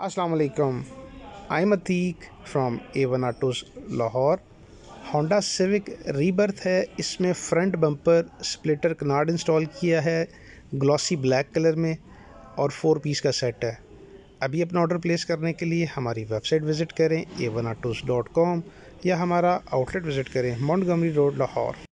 अस्सलाम वालेकुम I am Atiq from A one autos Lahore Honda Civic rebirth है। इसमें front bumper splitter canard install किया है। ग्लॉसी ब्लैक कलर में और फोर पीस का सेट है। अभी अपना ऑर्डर प्लेस करने के लिए हमारी वेबसाइट विज़िट करें A one autos dot com या हमारा आउटलेट विज़िट करें मोंटगमरी रोड लाहौर